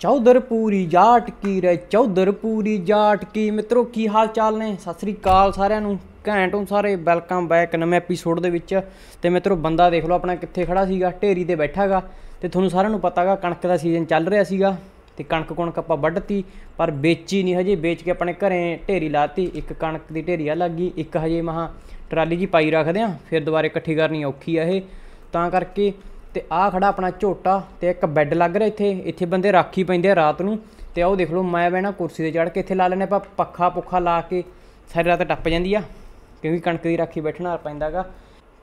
ਚੌਧਰ ਚੌਧਰਪੂਰੀ ਜਾਟ ਕੀ ਰੇ ਚੌਧਰਪੂਰੀ ਜਾਟ ਕੀ? ਮਿੱਤਰੋ, ਕੀ ਹਾਲ ਚਾਲ ਨੇ? ਸਤਿ ਸ੍ਰੀ ਅਕਾਲ ਸਾਰਿਆਂ ਨੂੰ। ਘੈਂਟੋਂ ਸਾਰੇ ਵੈਲਕਮ ਬੈਕ ਨਵੇਂ ਐਪੀਸੋਡ ਦੇ ਵਿੱਚ। ਤੇ ਮਿੱਤਰੋ, ਬੰਦਾ ਦੇਖ ਲਓ ਆਪਣਾ ਕਿੱਥੇ ਖੜਾ ਸੀਗਾ, ਢੇਰੀ ਤੇ ਬੈਠਾਗਾ। ਤੇ ਤੁਹਾਨੂੰ ਸਾਰਿਆਂ ਨੂੰ ਪਤਾਗਾ, ਕਣਕ ਦਾ ਸੀਜ਼ਨ ਚੱਲ ਰਿਹਾ ਸੀਗਾ। ਤੇ ਕਣਕ ਕੁਣਕ ਆਪਾਂ ਵੱਢਤੀ, ਪਰ ਵੇਚੀ ਨਹੀਂ ਹਜੇ। ਵੇਚ ਕੇ ਆਪਣੇ ਘਰੇ ਢੇਰੀ ਲਾਤੀ। ਇੱਕ ਕਣਕ ਦੀ ਢੇਰੀ ਆ ਲੱਗੀ ਇੱਕ ਹਜੇ ਮਹਾ ਟਰਾਲੀ ਜੀ ਪਾਈ ਰੱਖਦੇ ਆ। ਫਿਰ ਦੁਬਾਰੇ ਇਕੱਠੀ ਕਰਨੀ ਔਖੀ ਆ ਇਹ। ਤਾਂ ਕਰਕੇ ਤੇ ਆ ਖੜਾ ਆਪਣਾ ਝੋਟਾ ਤੇ ਇੱਕ ਬੈੱਡ ਲੱਗ ਰਿਹਾ ਇੱਥੇ। ਇੱਥੇ ਬੰਦੇ ਰਾਖੀ ਪੈਂਦੇ ਆ ਰਾਤ ਨੂੰ। ਤੇ ਆਓ ਦੇਖ ਲਓ, ਮੈਂ ਬਹਿਣਾ ਕੁਰਸੀ ਤੇ ਚੜ੍ਹ ਕੇ ਇੱਥੇ ਲਾ ਲੈਣੇ ਆਪਾਂ ਪੱਖਾ ਪੁੱਖਾ ਲਾ ਕੇ। ਸਾਰੀ ਰਾਤ ਟੱਪ ਜਾਂਦੀ ਆ, ਕਿਉਂਕਿ ਕਣਕ ਦੀ ਰਾਖੀ ਬੈਠਣਾ ਪੈਂਦਾਗਾ।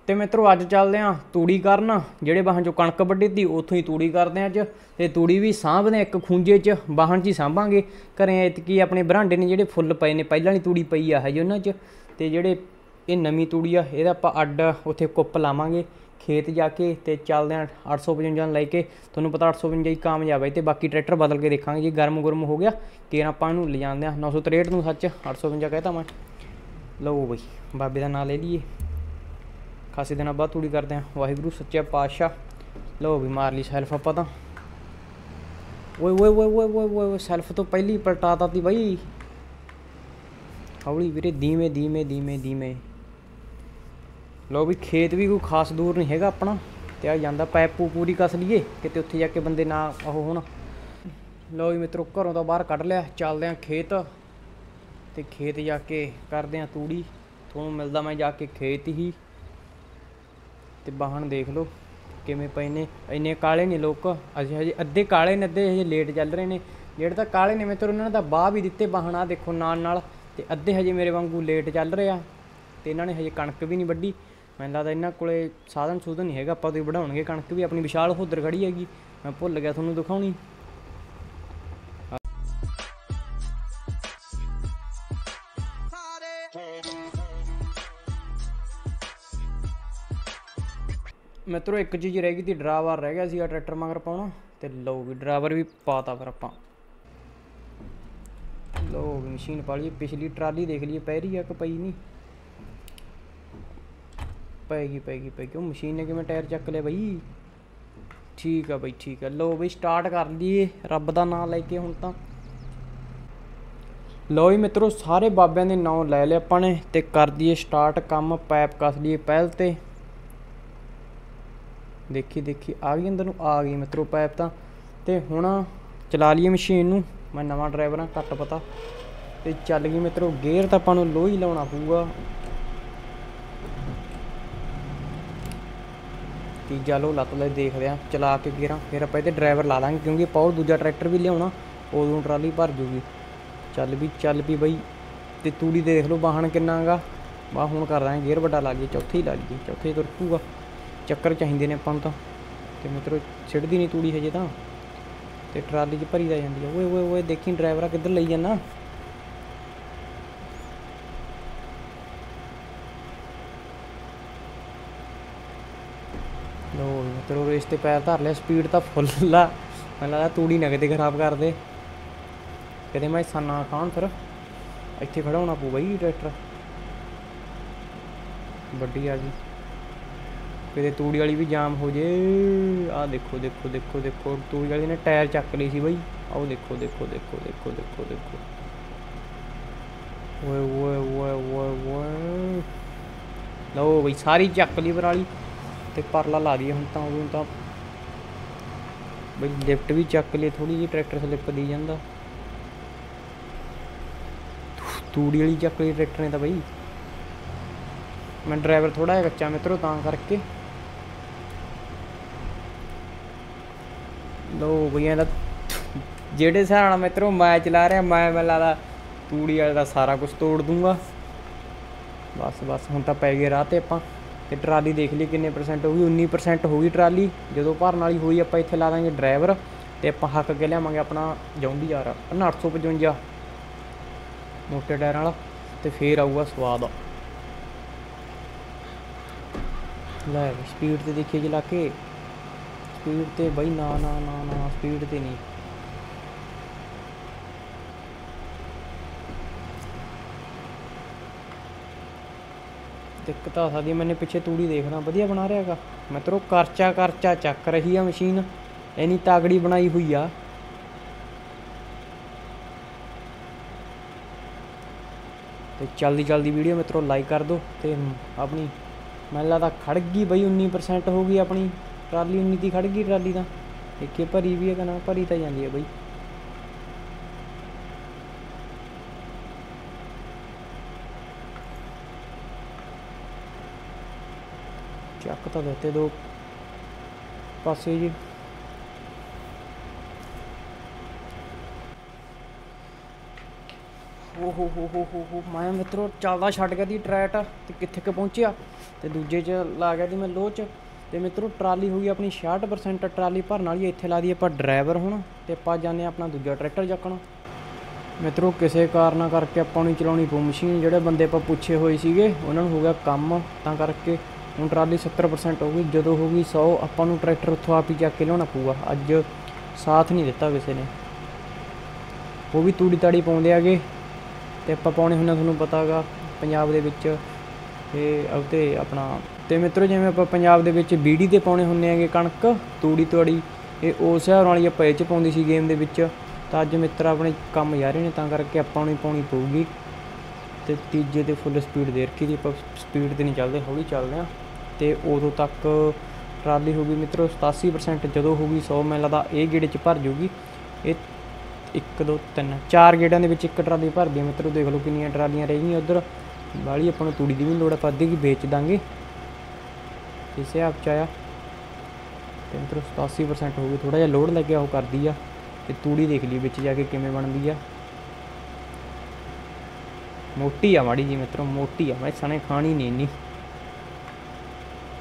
ਤੇ ਮਿੱਤਰੋ, ਅੱਜ ਚੱਲਦੇ ਆ ਤੂੜੀ ਕਰਨ, ਜਿਹੜੇ ਵਾਹਨ ਚੋਂ ਕਣਕ ਵੱਢੀ ਤੀ, ਉੱਥੋਂ ਹੀ ਤੂੜੀ ਕਰਦੇ ਆ ਅੱਜ। ਤੇ ਤੂੜੀ ਵੀ ਸਾਂਭਦੇ ਆ, ਇੱਕ ਖੂੰਜੇ 'ਚ ਵਾਹਨ 'ਚ ਹੀ ਸਾਂਭਾਂਗੇ। ਘਰੇ ਐਤਕੀ ਆਪਣੇ ਬਰਾਂਡੇ ਨੇ ਜਿਹੜੇ ਫੁੱਲ ਪਏ ਨੇ, ਪਹਿਲਾਂ ਵਾਲੀ ਤੂੜੀ ਪਈ ਆ ਹਜੇ ਉਹਨਾਂ 'ਚ। ਤੇ ਜਿਹੜੇ ਇਹ ਨਵੀਂ ਤੂੜੀ ਆ, ਇਹਦਾ ਆਪਾਂ ਅੱਡ ਉੱਥੇ ਕੁੱਪ ਲਾਵਾਂਗੇ। ਖੇਤ ਜਾ ਕੇ ਤੇ ਚੱਲਦੇ ਆ 855 ਲੈ ਕੇ। ਤੁਹਾਨੂੰ ਪਤਾ 855 ਹੀ ਕਾਮਯਾਬ ਹੈ ਤੇ ਬਾਕੀ ਟਰੈਕਟਰ ਬਦਲ ਕੇ ਦੇਖਾਂਗੇ ਜੀ। ਗਰਮ ਗੁਰਮ ਹੋ ਗਿਆ ਕਿ ਆਪਾਂ ਇਹਨੂੰ ਲਿਜਾਂਦੇ ਆ। 963 ਨੂੰ ਸੱਚ 855 ਕਹਿਤਾ ਮੈਂ। ਲਓ ਬਈ, ਬਾਬੇ ਦਾ ਨਾਮ ਲੈ ਲਈਏ। ਖਾਸੇ ਦਿਨਾਂ ਬਾਅਦ ਤੂੜੀ ਕਰਦੇ ਆ। ਵਾਹਿਗੁਰੂ, ਸੱਚਾ ਪਾਤਸ਼ਾਹ। ਲਓ ਵੀ ਮਾਰ ਲਈ ਸੈਲਫ ਆਪਾਂ ਤਾਂ। ਓਏ ਓਏ ਓਏ ਓਏ ਓਏ ਓਏ ਸੈਲਫ ਤੋਂ ਪਹਿਲੀ ਪਲਟਾਤਾ ਤੀ ਬਾਈ। ਹੌਲੀ ਵੀਰੇ, ਧੀਮੇ ਧੀਮੇ ਧੀਮੇ ਧੀਮੇ। ਲਓ ਵੀ ਖੇਤ ਵੀ ਕੋਈ ਖਾਸ ਦੂਰ ਨਹੀਂ ਹੈਗਾ ਆਪਣਾ, ਤੇ ਆ ਜਾਂਦਾ ਪੈਪੂ ਪੂਰੀ ਕਸ ਲਈਏ, ਕਿਤੇ ਉੱਥੇ ਜਾ ਕੇ ਬੰਦੇ ਨਾ ਉਹ ਹੁਣ। ਲਓ ਵੀ ਮਿੱਤਰੋ, ਘਰੋਂ ਤੋਂ ਬਾਹਰ ਕੱਢ ਲਿਆ, ਚੱਲਦੇ ਆ ਖੇਤ। ਤੇ ਖੇਤ ਜਾ ਕੇ ਕਰਦੇ ਆ ਤੂੜੀ, ਤੁਹਾਨੂੰ ਮਿਲਦਾ ਮੈਂ ਜਾ ਕੇ ਖੇਤ ਹੀ। ਤੇ ਬਾਹਣ ਦੇਖ ਲਓ ਕਿਵੇਂ ਪਏ ਨੇ, ਇੰਨੇ ਕਾਲੇ ਨੇ ਲੋਕ, ਅਜੇ ਹਜੇ ਅੱਧੇ ਕਾਲੇ ਨੇ, ਅੱਧੇ ਹਜੇ ਲੇਟ ਚੱਲ ਰਹੇ ਨੇ। ਜਿਹੜੇ ਤਾਂ ਕਾਲੇ ਨੇ ਮਿੱਤਰ, ਉਹਨਾਂ ਨੇ ਤਾਂ ਬਾਹ ਵੀ ਦਿੱਤੇ ਬਾਹਣ ਆ ਦੇਖੋ ਨਾਲ ਨਾਲ, ਤੇ ਅੱਧੇ ਹਜੇ ਮੇਰੇ ਵਾਂਗੂ ਲੇਟ ਚੱਲ ਰਹੇ ਆ, ਤੇ ਇਹਨਾਂ ਨੇ ਹਜੇ ਕਣਕ ਵੀ ਨਹੀਂ ਵੱਢੀ। ਮੈਨੂੰ ਲੱਗਦਾ ਇਹਨਾਂ ਕੋਲੇ ਸਾਧਨ ਸੂਧਨ ਨਹੀਂ ਹੈਗਾ, ਆਪਾਂ ਤੋਂ ਵਢਾਉਣਗੇ, ਕਣਕ ਵੀ ਆਪਣੀ ਵਿਸ਼ਾਲ ਹੋਦਰ ਖੜੀ ਹੈਗੀ। ਮੈਂ ਭੁੱਲ ਗਿਆ ਤੁਹਾਨੂੰ ਦਿਖਾਉਣੀ। ਮਿੱਤਰੋ, ਇੱਕ ਚੀਜ਼ ਰਹਿ ਗਈ ਤੀ ਡਰਾਈਵਰ ਰਹਿ ਗਿਆ ਸੀਗਾ ਟਰੈਕਟਰ ਮਗਰ ਪਾਉਣਾ, ਤੇ ਲਓ ਵੀ ਡਰਾਈਵਰ ਵੀ ਪਾਤਾ ਫਿਰ ਆਪਾਂ। ਲਓ ਵੀ ਮਸ਼ੀਨ ਪਾ ਲਈ ਪਿਛਲੀ ਟਰਾਲੀ ਦੇਖ ਲਈਏ, ਪੈ ਰਹੀ ਆ ਕਿ ਪਈ ਨਹੀਂ? ਪੈਗੀ ਪੈਗੀ ਪੈਗੀ ਉਹ ਮਸ਼ੀਨ ਨੇ ਕਿਵੇਂ ਟਾਇਰ ਚੱਕ ਲਿਆ ਬਈ? ਠੀਕ ਆ ਬਈ, ਠੀਕ ਆ। ਲੋ ਬਈ ਸਟਾਰਟ ਕਰ ਲਈਏ। ਰੱਬ ਦਾ ਨਾਮ ਲੈ ਕੇ ਹੁਣ ਤਾਂ। ਲਓ ਹੀ ਮਿੱਤਰੋ, ਸਾਰੇ ਬਾਬਿਆਂ ਦੇ ਨਾਮ ਲੈ ਲਏ ਆਪਾਂ ਨੇ ਤੇ ਕਰ ਦਈਏ ਸਟਾਰਟ ਕੰਮ, ਪੈਪ ਕੱਸ ਲਈਏ ਪਹਿਲ ਤੇ। ਦੇਖੀ ਦੇਖੀ, ਆ ਗਈ ਅੰਦਰ ਨੂੰ ਆ ਗਈ ਮਿੱਤਰੋ ਪੈਪ ਤਾਂ। ਤੇ ਹੁਣ ਚਲਾ ਲਈਏ ਮਸ਼ੀਨ ਨੂੰ। ਮੈਂ ਨਵਾਂ ਡਰਾਈਵਰ ਹਾਂ, ਘੱਟ ਪਤਾ। ਤੇ ਚੱਲ ਗਈ ਮਿੱਤਰੋ ਗੇਅਰ ਤਾਂ ਆਪਾਂ ਨੂੰ ਲੋ ਹੀ ਲਾਉਣਾ ਪਊਗਾ। ਤੀਜਾ ਲੋ ਲੱਤ ਲੈ ਦੇਖਦੇ ਆ ਚਲਾ ਕੇ ਗੇਰਾਂ, ਫਿਰ ਆਪਾਂ ਇਹਦੇ ਡਰਾਈਵਰ ਲਾ ਲਾਂਗੇ ਕਿਉਂਕਿ ਆਪਾਂ ਉਹ ਦੂਜਾ ਟਰੈਕਟਰ ਵੀ ਲਿਆਉਣਾ, ਉਦੋਂ ਟਰਾਲੀ ਭਰ ਜੂਗੀ। ਚੱਲ ਵੀ ਚੱਲ ਵੀ ਬਈ, ਤੇ ਤੂੜੀ ਦੇ ਦੇਖ ਲਓ ਵਾਹਣ ਕਿੰਨਾਗਾ। ਬਾ ਹੁਣ ਕਰ ਦਾਂਗੇ ਗੇਅਰ ਵੱਡਾ ਲਾ ਲਈਏ, ਚੌਥੇ ਹੀ ਲਾ ਲਈਏ, ਚੌਥੇ ਤੁਰ ਪੂਗਾ ਚੱਕਰ ਚਾਹੀਦੇ ਨੇ ਆਪਾਂ ਨੂੰ ਤਾਂ। ਤੇ ਮਿੱਤਰੋ ਛਿੜਦੀ ਨਹੀਂ ਤੂੜੀ ਹਜੇ ਤਾਂ। ਤੇ ਟਰਾਲੀ 'ਚ ਭਰੀ ਦਾ ਜਾਂਦੀ ਆ। ਓਏ ਓਏ ਓਏ, ਦੇਖੀ ਡਰਾਈਵਰਾ ਕਿੱਧਰ ਲਈ ਜਾਂਦਾ। ਲੋ ਰੇਸ ਤੇ ਪੈਰ ਧਰ ਲਿਆ ਸਪੀਡ ਤਾਂ ਫੁੱਲ ਲਾ। ਮੈਨੂੰ ਲੱਗਦਾ ਤੂੜੀ ਨਾ ਕਿਤੇ ਖਰਾਬ ਕਰ ਦੇ ਕਿਤੇ ਮੈਂ ਸਾਨਾ ਖਾਣ ਫਿਰ, ਇੱਥੇ ਖੜਾ ਹੋਣਾ ਪਊ ਬਈ ਟਰੈਕਟਰ ਵੱਡੀ ਆ ਗਈ। ਕਿਤੇ ਤੂੜੀ ਵਾਲੀ ਵੀ ਜਾਮ ਹੋ ਜੇ। ਆ ਦੇਖੋ ਦੇਖੋ ਦੇਖੋ ਦੇਖੋ। ਤੂੜੀ ਵਾਲੀ ਨੇ ਟਾਇਰ ਚੱਕ ਲਈ ਸੀ ਬਈ। ਆਓ ਦੇਖੋ ਦੇਖੋ ਦੇਖੋ ਦੇਖੋ ਦੇਖੋ ਦੇਖੋ। ਓਏ ਓਏ ਓਏ ਓਏ ਲਓ ਬਈ, ਸਾਰੀ ਚੱਕ ਲਈ ਪਰਾਲੀ ਤੇ ਪਰਲਾ ਲਾ ਦਈਏ ਹੁਣ ਤਾਂ ਉਹ ਤਾਂ ਬਈ ਲਿਫਟ ਵੀ ਚੱਕ ਲਈ ਥੋੜੀ ਜਿਹੀ ਟਰੈਕਟਰ ਸਲਿੱਪ ਦੀ ਜਾਂਦਾ। ਤੂੜੀ ਵਾਲੀ ਚੱਕ ਲਈ ਟਰੈਕਟਰ ਨੇ ਤਾਂ ਬਈ। ਮੈਂ ਡਰਾਈਵਰ ਥੋੜਾ ਜਿਹਾ ਕੱਚਾ ਮਿੱਤਰੋ, ਤਾਂ ਕਰਕੇ। ਲੋ ਬਈਆਂ ਦਾ ਜਿਹੜੇ ਹਿਸਾਬ ਨਾਲ ਮਿੱਤਰੋ ਮੈਂ ਚਲਾ ਰਿਹਾ, ਮੈਂ ਮੈਨੂੰ ਲੱਗਦਾ ਤੂੜੀ ਵਾਲੇ ਦਾ ਸਾਰਾ ਕੁਝ ਤੋੜ ਦੂੰਗਾ। ਬਸ ਬਸ ਹੁਣ ਤਾਂ ਪੈ ਗਏ ਰਾਹ ਤੇ ਆਪਾਂ। ਤੇ ਟਰਾਲੀ ਦੇਖ ਲਈ ਕਿੰਨੇ ਪਰਸੈਂਟ ਹੋ ਗਈ 19% ਹੋ ਗਈ ਟਰਾਲੀ। ਜਦੋਂ ਭਰਨ ਵਾਲੀ ਹੋਈ, ਆਪਾਂ ਇੱਥੇ ਲਾ ਦਾਂਗੇ ਡਰਾਈਵਰ ਤੇ ਆਪਾਂ ਹੱਕ ਕੇ ਲਿਆਵਾਂਗੇ ਆਪਣਾ ਜੌਂਡੀ ਯਾਰ 855 ਮੋਟੇ ਟਾਇਰਾਂ ਵਾਲਾ ਤੇ ਫੇਰ ਆਊਗਾ ਸਵਾਦ। ਲੈ ਸਪੀਡ ਤੇ ਦੇਖੀਏ ਜਲਾ ਕੇ ਸਪੀਡ ਤੇ ਬਈ ਨਾ ਨਾ ਨਾ ਨਾ ਸਪੀਡ ਤੇ ਨਹੀਂ। ਦਿੱਕਤ ਆ ਸਕਦੀ ਮੈਨੇ ਪਿੱਛੇ ਤੂੜੀ ਦੇਖਣਾ ਵਧੀਆ ਬਣਾ ਰਿਹਾ ਹੈਗਾ। ਤਰੋ ਕਰਚਾ ਕਰਚਾ ਚੱਕ ਰਹੀ ਆ ਮਸ਼ੀਨ, ਇੰਨੀ ਤਾਗੜੀ ਬਣਾਈ ਹੋਈ ਆ। ਤੇ ਜਲਦੀ ਜਲਦੀ ਵੀਡੀਓ ਮਿੱਤਰੋ ਲਾਈਕ ਕਰ ਦਿਓ ਤੇ ਆਪਣੀ ਮੈਨੂੰ ਲੱਗਦਾ ਖੜ ਗਈ ਬਈ 19% ਹੋ ਗਈ ਆਪਣੀ, ਟਰਾਲੀ 19 ਦੀ ਖੜ ਗਈ ਟਰਾਲੀ ਦਾ ਇੱਕੇ ਭਰੀ ਵੀ ਹੈ ਕਿ ਨਾ, ਭਰੀ ਤਾਂ ਜਾਂਦੀ ਹੈ ਬਈ। ਚੱਕ ਤਾਂ ਦਿੱਤੇ ਦੋ ਪਾਸੇ ਜੀ। ਓ ਹੋ ਹੋ ਹੋ ਹੋ ਹੋ, ਮੈਂ ਮਿੱਤਰੋ ਚੱਲਦਾ ਛੱਡ ਗਿਆ ਦੀ ਟਰੈਟ ਤੇ ਕਿੱਥੇ ਕ ਪਹੁੰਚਿਆ? ਤੇ ਦੂਜੇ 'ਚ ਲਾ ਗਿਆ ਦੀ ਮੈਂ ਲੋਹ 'ਚ ਤੇ ਮਿੱਤਰੋ ਟਰਾਲੀ ਹੋ ਗਈ ਆਪਣੀ 66% ਟਰਾਲੀ ਭਰਨ ਵਾਲੀ, ਇੱਥੇ ਲਾ ਦੀ ਆਪਾਂ ਡਰਾਈਵਰ ਹੁਣ। ਤੇ ਆਪਾਂ ਜਾਂਦੇ ਹਾਂ ਆਪਣਾ ਦੂਜਾ ਟਰੈਕਟਰ ਚੱਕਣ। ਮਿੱਤਰੋ ਕਿਸੇ ਕਾਰਨਾ ਕਰਕੇ ਆਪਾਂ ਨੂੰ ਚਲਾਉਣੀ ਪਊ ਮਸ਼ੀਨ, ਜਿਹੜੇ ਬੰਦੇ ਆਪਾਂ ਪੁੱਛੇ ਹੋਏ ਸੀਗੇ, ਉਹਨਾਂ ਨੂੰ ਹੋ ਗਿਆ ਕੰਮ ਤਾਂ ਕਰਕੇ। ਹੁਣ ਟਰਾਲੀ 70% ਹੋ ਗਈ ਜਦੋਂ ਹੋ ਗਈ 100 ਆਪਾਂ ਨੂੰ ਟਰੈਕਟਰ ਉੱਥੋਂ ਆਪ ਹੀ ਚੱਕ ਕੇ ਲਿਆਉਣਾ ਪਊਗਾ। ਅੱਜ ਸਾਥ ਨਹੀਂ ਦਿੱਤਾ ਕਿਸੇ ਨੇ। ਉਹ ਵੀ ਤੂੜੀ ਤਾੜੀ ਪਾਉਂਦੇ ਆਗੇ, ਤੇ ਆਪਾਂ ਪਾਉਣੇ ਹੁੰਦੇ ਤੁਹਾਨੂੰ ਪਤਾਗਾ ਪੰਜਾਬ ਦੇ ਵਿੱਚ। ਤੇ ਉਤੇ ਆਪਣਾ, ਤੇ ਮਿੱਤਰੋ, ਜਿਵੇਂ ਆਪਾਂ ਪੰਜਾਬ ਦੇ ਵਿੱਚ ਬੀੜੀ ਤੇ ਪਾਉਣੇ ਹੁੰਦੇ ਆਗੇ ਕਣਕ, ਤੂੜੀ ਤੜੀ, ਇਹ ਉਸ ਹਿਸਾਬ ਨਾਲ ਹੀ ਆਪਾਂ ਇਹ ਚ ਪਾਉਂਦੀ ਸੀ ਗੇਮ ਦੇ ਵਿੱਚ। ਤਾਂ ਅੱਜ ਮਿੱਤਰ ਆਪਣੇ ਕੰਮ ਜਾ ਰਹੇ ਨੇ, ਤਾਂ ਕਰਕੇ ਆਪਾਂ ਨੂੰ ਹੀ ਪਾਉਣੀ ਪਊਗੀ। ਤੇ ਤੀਜੇ ਤੇ ਫੁੱਲ ਸਪੀਡ ਦੇ ਰੱਖੀ ਦੀ, ਆਪਾਂ ਸਪੀਡ ਤੇ ਨਹੀਂ ਚੱਲਦੇ, ਹੌਲੀ ਚੱਲਦੇ ਆ। ਤੇ ਉਦੋਂ ਤੱਕ ਟਰਾਲੀ ਹੋ ਗਈ ਮਿੱਤਰੋ 87% ਜਦੋਂ ਹੋਊਗੀ ਗਈ 100 ਮੈਨੂੰ ਲੱਗਦਾ ਇਹ ਗੇੜੇ ਚ ਭਰ ਜੂਗੀ। ਇਹ 1 2 3 ਚਾਰ ਗੇੜਾਂ ਦੇ ਵਿੱਚ ਇੱਕ ਟਰਾਲੀ ਭਰਦੀ ਹੈ ਮਿੱਤਰੋ, ਦੇਖ ਲਓ ਕਿੰਨੀਆਂ ਟਰਾਲੀਆਂ ਰਹਿ ਗਈਆਂ ਉਧਰ। ਵਾਲੀ ਆਪਾਂ ਨੂੰ ਤੂੜੀ ਦੀ ਵੀ ਲੋੜ, ਆਪਾਂ ਅੱਧੀ ਕਿ ਵੇਚ ਦਾਂਗੇ। ਇਸੇ ਆਪ ਚ ਆਇਆ। ਤੇ ਮਿੱਤਰੋ 87% ਹੋ ਗਈ ਥੋੜਾ ਜਿਹਾ ਲੋਡ ਲੱਗਿਆ ਉਹ ਕਰਦੀ ਆ। ਤੇ ਤੂੜੀ ਦੇਖ ਲਈ ਵਿੱਚ ਜਾ ਕੇ ਕਿਵੇਂ ਬਣਦੀ ਆ। ਮੋਟੀ ਆ ਮਾੜੀ ਜੀ ਮਿੱਤਰੋ, ਮੋਟੀ ਆ, ਮੈਂ ਸਣੇ ਖਾਣੀ ਨਹੀਂ ਇੰਨੀ।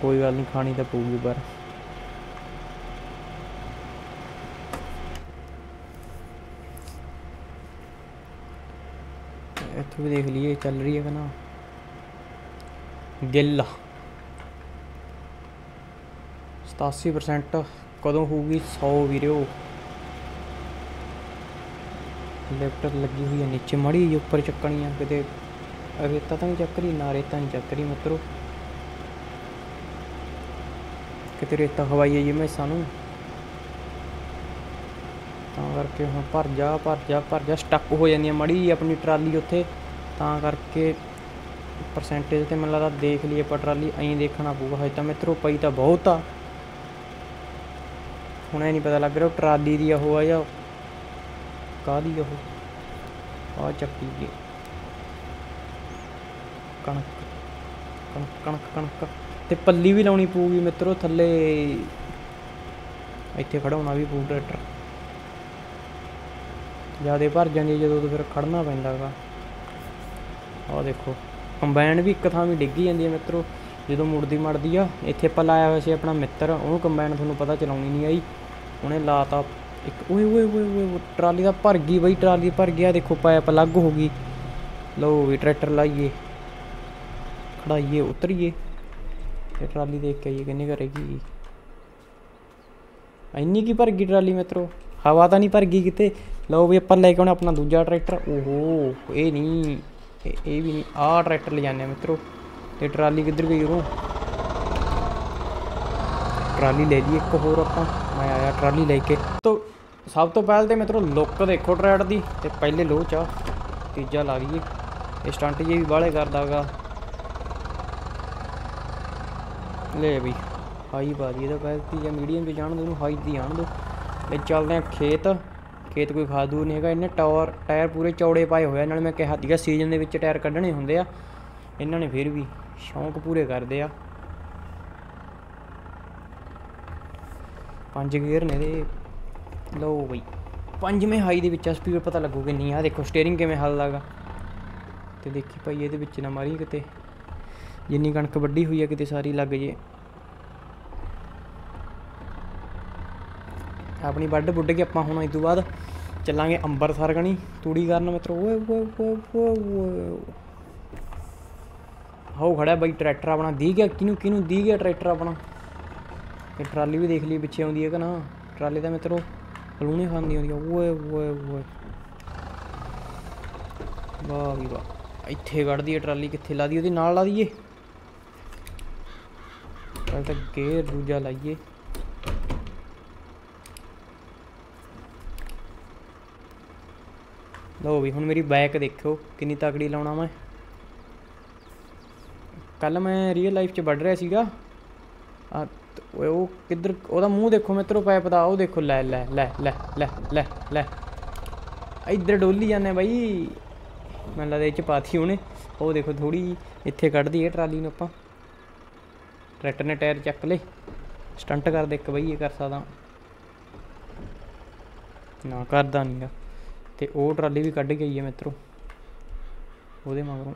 ਕੋਈ ਗੱਲ ਨਹੀਂ, ਖਾਣੀ ਤਾਂ ਪਊਗੀ ਪਰ। ਇੱਥੋਂ ਵੀ ਦੇਖ ਲਈਏ, ਚੱਲ ਰਹੀ ਹੈ ਕਿ ਨਾ। ਗਿੱਲ। 87% ਕਦੋਂ ਹੋਊਗੀ? 100 ਵੀਰਿਓ ਲੈਫਟ ਲੱਗੀ ਹੋਈ ਹੈ ਨੀਚੇ, ਮੜੀ ਉੱਪਰ ਚੱਕਣੀ ਆ ਕਿਤੇ। ਰੇਤਾ ਤਾਂ ਨਹੀਂ ਚੱਕ ਰਹੀ, ਨਾ ਰੇਤਾ ਨਹੀਂ ਚੱਕ ਰਹੀ ਮਿੱਤਰੋ। ਕਿਤੇ ਰੇਤਾ ਖਵਾਈ ਹੈ ਜੀ ਮੈਂ ਸਾਨੂੰ। ਤਾਂ ਕਰਕੇ ਹੁਣ ਭਰ ਜਾ ਭਰ ਜਾ ਭਰ ਜਾ ਸਟਕ ਹੋ ਜਾਂਦੀ ਹੈ ਮੜੀ ਆਪਣੀ ਟਰਾਲੀ ਉੱਥੇ। ਤਾਂ ਕਰਕੇ ਪਰਸੈਂਟੇਜ ਤੇ ਮੈਨੂੰ ਲੱਗਦਾ ਦੇਖ ਲਈਏ ਆਪਾਂ ਟਰਾਲੀ, ਐਂ ਦੇਖਣਾ ਪਊਗਾ। ਹਜੇ ਤਾਂ ਮਿੱਤਰੋ ਪਈ ਤਾਂ ਬਹੁਤ ਆ। ਹੁਣ ਇਹ ਨਹੀਂ ਪਤਾ ਲੱਗ ਰਿਹਾ ਉਹ ਟਰਾਲੀ ਦੀ ਉਹ ਆ ਜਾਂ ਕਾਹਦੀ ਉਹ। ਆ ਚੱਕੀ ਜੀ ਕਣਕ ਕਣਕ ਕਣਕ ਕਣਕ। ਤੇ ਪੱਲੀ ਵੀ ਲਾਉਣੀ ਪਊਗੀ ਮਿੱਤਰੋ, ਥੱਲੇ ਇੱਥੇ ਖੜਾਉਣਾ ਵੀ ਪਊ ਟਰੈਕਟਰ। ਜਿਆਦੇ ਭਰ ਜਾਂਦੀ ਜਦੋਂ ਤਾਂ ਫਿਰ ਖੜਨਾ ਪੈਂਦਾ ਗਾ। ਆਹ ਦੇਖੋ, ਕੰਬਾਈਨ ਵੀ ਇੱਕ ਥਾਂ ਵੀ ਡਿੱਗੀ ਜਾਂਦੀ ਹੈ ਮਿੱਤਰੋ, ਜਦੋਂ ਮੁੜਦੀ ਮੜਦੀ ਆ, ਇੱਥੇ ਆਪਾਂ ਲਾਇਆ ਹੋਇਆ ਸੀ ਆਪਣਾ ਮਿੱਤਰ, ਉਹਨੂੰ ਕੰਬਾਈਨ ਤੁਹਾਨੂੰ ਪਤਾ ਚਲਾਉਣੀ ਨਹੀਂ ਆਈ। ਉਹਨੇ ਲਾਤਾ ਇੱਕ ਓਏ ਓਏ ਓਏ ਓਏ, ਟਰਾਲੀ ਦਾ ਭਰ ਗਈ ਬਈ, ਟਰਾਲੀ ਭਰ ਗਿਆ, ਦੇਖੋ ਪਾਇਪ ਅਲੱਗ ਹੋ ਗਈ। ਲਓ ਵੀ ਟਰੈਕਟਰ ਲਾਈਏ, ਖੜਾਈਏ, ਉਤਰੀਏ। ਤੇ ਟਰਾਲੀ ਦੇਖ ਕੇ ਆਈਏ ਕਿੰਨੀ ਕਰੇਗੀ ਇੰਨੀ ਕੀ ਭਰ ਗਈ ਟਰਾਲੀ ਮਿੱਤਰੋ? ਹਵਾ ਤਾਂ ਨਹੀਂ ਭਰ ਗਈ ਕਿਤੇ। ਲਓ ਵੀ ਆਪਾਂ ਲੈ ਕੇ ਆਉਣਾ ਆਪਣਾ ਦੂਜਾ ਟਰੈਕਟਰ। ਓਹੋ, ਇਹ ਨਹੀਂ, ਇਹ ਵੀ ਨਹੀਂ। ਆਹ ਟਰੈਕਟਰ ਲੈ ਜਾਂਦੇ ਮਿੱਤਰੋ। ਤੇ ਟਰਾਲੀ ਕਿੱਧਰ ਗਈ ਉਹ ਟਰਾਲੀ ਲੈ ਲਈ ਇੱਕ ਹੋਰ ਆਪਾਂ। ਮੈਂ ਆਇਆ ਟਰਾਲੀ ਲੈ ਕੇ। ਤੋ, ਸਭ ਤੋਂ ਪਹਿਲ ਤੇ ਮਿੱਤਰੋ, ਲੁੱਕ ਦੇਖੋ ਟਰੈਕਟਰ ਦੀ। ਤੇ ਪਹਿਲੇ ਲੋਹ ਚ ਆ ਤੀਜਾ ਲਾ ਲਈਏ। ਇਹ ਸਟੰਟ ਜੇ ਵੀ ਬਾਹਲੇ ਕਰਦਾਗਾ ਲੈ ਬਈ ਹਾਈ ਪਾ ਦੀ ਇਹਦਾ ਪਹਿਲ ਜਾਂ ਮੀਡੀਅਮ 'ਚ ਜਾਣ ਦੋ ਉਹਨੂੰ ਹਾਈ ਦੀ ਆਣ ਦੋ। ਲੈ ਚੱਲਦੇ ਆ ਖੇਤ ਖੇਤ ਕੋਈ ਖਾਦੂ ਨਹੀਂ ਹੈਗਾ, ਇਹਨੇ ਟਾਵਰ ਟਾਇਰ ਪੂਰੇ ਚੌੜੇ ਪਾਏ ਹੋਏ ਆ। ਨਾਲ ਮੈਂ ਕਿਹਾ ਸੀਗਾ ਸੀਜ਼ਨ ਦੇ ਵਿੱਚ ਟਾਇਰ ਕੱਢਣੇ ਹੁੰਦੇ ਆ। ਇਹਨਾਂ ਨੇ ਫਿਰ ਵੀ ਸ਼ੌਂਕ ਪੂਰੇ ਕਰਦੇ ਆ। ਪੰਜ ਗੇਅਰ ਨੇ ਦੇ ਲਓ ਬਈ, ਪੰਜਵੇਂ ਹਾਈ ਦੇ ਵਿੱਚ ਸਪੀਡ ਪਤਾ ਲੱਗੂਗੀ ਨਹੀਂ ਆ। ਦੇਖੋ ਸਟੀਅਰਿੰਗ ਕਿਵੇਂ ਹੱਲਦਾਗਾ ਤੇ ਦੇਖੀ ਭਾਈ ਇਹਦੇ ਵਿੱਚ ਨਾ ਮਾਰੀ ਕਿਤੇ। ਜਿੰਨੀ ਕਣਕ ਵੱਢੀ ਹੋਈ ਹੈ ਕਿਤੇ ਸਾਰੀ ਲੱਗ ਜੇ। ਆਪਣੀ ਵੱਢ ਬੁੱਢ ਕੇ ਆਪਾਂ ਹੁਣ ਇਸ ਤੋਂ ਬਾਅਦ ਚੱਲਾਂਗੇ ਅੰਬਰਸਰ ਗਣੀ ਤੂੜੀ ਕਰਨ ਮਿੱਤਰੋ, ਓਏ ਓਏ ਓਏ ਓਏ ਹਾਉ ਖੜਾ ਬਈ, ਟਰੈਕਟਰ ਆਪਣਾ ਦੀ ਗਿਆ ਕਿਨੂੰ ਕਿਨੂੰ ਦੀ ਗਿਆ ਟਰੈਕਟਰ ਆਪਣਾ? ਤੇ ਟਰਾਲੀ ਵੀ ਦੇਖ ਲਈ, ਪਿੱਛੇ ਆਉਂਦੀ ਹੈ ਕਿ ਨਾ? ਟਰਾਲੀ ਤਾਂ ਮਿੱਤਰੋ ਬਲੂਨੇ ਖਾਂਦੀ ਆਉਂਦੀ ਆ। ਓਏ ਓਏ ਓਏ। ਵਾਹ ਵੀ ਵਾਹ। ਇੱਥੇ ਕੱਢਦੀ ਹੈ ਟਰਾਲੀ, ਕਿੱਥੇ ਲਾ ਦੀ ਉਹਦੇ ਨਾਲ ਲਾ ਦਈਏ। ਚੱਲ ਤਾਂ ਗੇਅਰ ਦੂਜਾ ਲਾਈਏ। ਲਓ ਵੀ, ਹੁਣ ਮੇਰੀ ਬਾਈਕ ਦੇਖਿਓ, ਕਿੰਨੀ ਤਕੜੀ ਲਾਉਣਾ ਮੈਂ। ਕੱਲ ਮੈਂ ਰੀਅਲ ਲਾਈਫ 'ਚ ਵੱਢ ਰਿਹਾ ਸੀਗਾ। ਆ ਉਹ ਕਿੱਧਰ, ਉਹਦਾ ਮੂੰਹ ਦੇਖੋ ਮਿੱਤਰੋ ਪਾਈਪ ਦਾ, ਉਹ ਦੇਖੋ, ਲੈ ਲੈ ਲੈ ਲੈ ਲੈ ਲੈ ਲੈ। ਇੱਧਰ ਡੋਲੀ ਜਾਂਦੇ ਬਾਈ। ਮੈਨੂੰ ਲੱਗਦਾ ਇਹ ਚ ਪਾਤੀ ਉਹਨੇ। ਉਹ ਦੇਖੋ ਥੋੜੀ ਇੱਥੇ ਕੱਢਦੀ ਹੈ ਟਰਾਲੀ ਨੂੰ ਆਪਾਂ। ਟਰੈਕਟਰ ਨੇ ਟਾਇਰ ਚੱਕ ਲਏ। ਸਟੰਟ ਕਰਦੇ ਇੱਕ ਬਈ ਇਹ ਕਰ ਸਕਦਾ। ਨਾ ਕਰਦਾ ਨਹੀਂਗਾ ਤੇ ਉਹ ਟਰਾਲੀ ਵੀ ਕੱਢ ਗਈ ਹੈ ਮਿੱਤਰੋ। ਉਹਦੇ ਮਗਰੋਂ।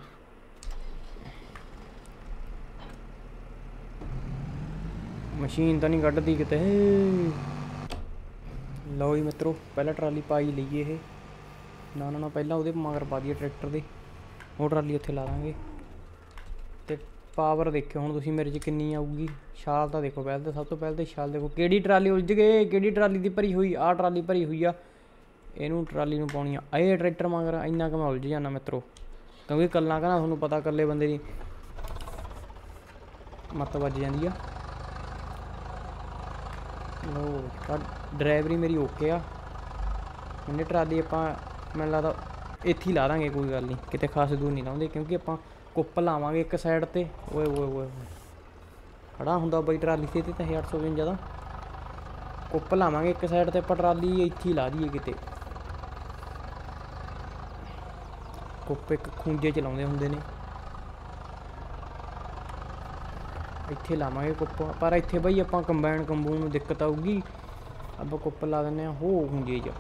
ਮਸ਼ੀਨ ਤਾਂ ਨਹੀਂ ਕੱਢਦੀ ਕਿਤੇ। ਲਓ ਜੀ ਮਿੱਤਰੋ, ਪਹਿਲਾਂ ਟਰਾਲੀ ਪਾਈ ਲਈਏ ਇਹ। ਨਾ ਨਾ ਨਾ, ਪਹਿਲਾਂ ਉਹਦੇ ਮਗਰ ਪਾ ਦਈਏ ਟਰੈਕਟਰ ਦੇ। ਉਹ ਟਰਾਲੀ ਉੱਥੇ ਲਾ ਦਾਂਗੇ। ਤੇ ਪਾਵਰ ਦੇਖਿਓ ਹੁਣ ਤੁਸੀਂ ਮੇਰੇ 'ਚ ਕਿੰਨੀ ਆਊਗੀ। ਛਾਲ ਤਾਂ ਦੇਖੋ ਪਹਿਲਾਂ ਤਾਂ, ਸਭ ਤੋਂ ਪਹਿਲਾਂ ਤਾਂ ਛਾਲ ਦੇਖੋ ਕਿਹੜੀ ਟਰਾਲੀ ਉਲਝ ਗਏ ਕਿਹੜੀ ਟਰਾਲੀ ਦੀ ਭਰੀ ਹੋਈ, ਆਹ ਟਰਾਲੀ ਭਰੀ ਹੋਈ ਆ। ਇਹਨੂੰ ਟਰਾਲੀ ਨੂੰ ਪਾਉਣੀ ਆ। ਇਹ ਟਰੈਕਟਰ ਮਗਰ ਇੰਨਾ ਕੁ ਮੈਂ ਉਲਝ ਜਾਣਾ ਮਿੱਤਰੋ। ਕਿਉਂਕਿ ਕੱਲਾ ਕਹਿੰਦਾ ਤੁਹਾਨੂੰ ਪਤਾ ਇਕੱਲੇ ਬੰਦੇ ਦੀ ਮੱਤ ਵੱਜ ਜਾਂਦੀ ਆ। ਲੋ ਡਰਾਈਵਰੀ ਮੇਰੀ ਓਕੇ ਆ। ਇਹਨੇ ਟਰਾਲੀ ਆਪਾਂ, ਮੈਨੂੰ ਲੱਗਦਾ ਇੱਥੇ ਹੀ ਲਾ ਦਾਂਗੇ, ਕੋਈ ਗੱਲ ਨਹੀਂ। ਕਿਤੇ ਖਾਸ ਦੂਰ ਨਹੀਂ ਲਾਉਂਦੇ, ਕਿਉਂਕਿ ਆਪਾਂ ਕੁੱਪ ਲਾਵਾਂਗੇ ਇੱਕ ਸਾਈਡ ਤੇ। ਓਏ ਓਏ ਓਏ ਖੜਾ ਹੁੰਦਾ ਬਈ ਟਰਾਲੀ ਤੇ ਤੇ ਤਾਂ 852 ਦਾ ਕੁੱਪ ਲਾਵਾਂਗੇ ਇੱਕ ਸਾਈਡ ਤੇ, ਆਪਾਂ ਟਰਾਲੀ ਇੱਥੇ ਲਾ ਦਈਏ ਕਿਤੇ। ਕੁੱਪ ਇੱਕ ਖੂੰਜੇ ਚਲਾਉਂਦੇ ਹੁੰਦੇ ਨੇ। ਇੱਥੇ ਲਾਵਾਂਗੇ ਕੁੱਪ। ਪਰ ਇੱਥੇ ਬਈ ਆਪਾਂ ਕੰਬਾਈਨ ਕੰਬੂਨ ਨੂੰ ਦਿੱਕਤ ਆਊਗੀ। ਆਪਾਂ ਕੁੱਪ ਲਾ ਦਿੰਨੇ ਆ ਹੋ ਹੁੰਦੀ ਚ।